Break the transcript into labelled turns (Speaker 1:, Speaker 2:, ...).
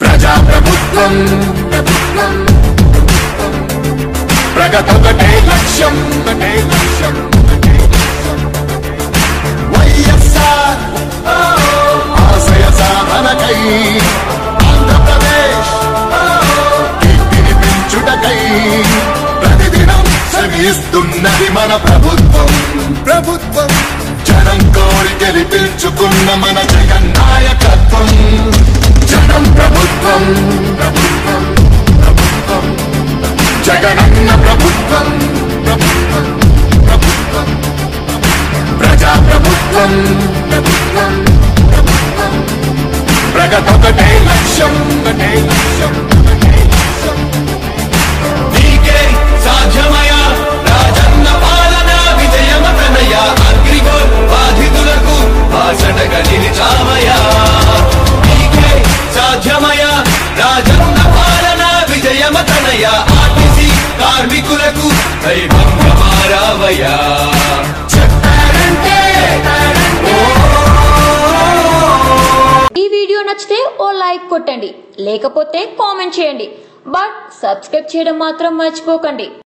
Speaker 1: ప్రజాప్రభుత్వం ప్రగతొకటే లక్ష్యం ఒకటే లక్ష్యం వైఎస్ఆర్ ఆశయ సాధనకై ఆంధ్రప్రదేశ్ కీర్తిని పెంచుటకై ప్రతిదినం శ్రమిస్తున్నది మన ప్రభుత్వం. ప్రభుత్వం. జనం కోరి గెలిపించుకున్న మన జగన్ నాయకత్వం జనం ప్రభుత్వం ప్రభుత్వం ప్రభుత్వం జగనన్న ప్రభుత్వం ప్రభుత్వం ప్రభుత్వం ప్రజా ప్రభుత్వం ప్రభుత్వం ప్రభుత్వం. ప్రగతొకటే లక్ష్యం లక్ష్యం ఒకటే లక్ష్యం.
Speaker 2: కార్మికులకు మారావయ్యా.
Speaker 3: ఈ వీడియో నచ్చితే ఓ లైక్ కొట్టండి లేకపోతే కామెంట్ చేయండి బట్ సబ్స్క్రైబ్ చేయడం మాత్రం మర్చిపోకండి.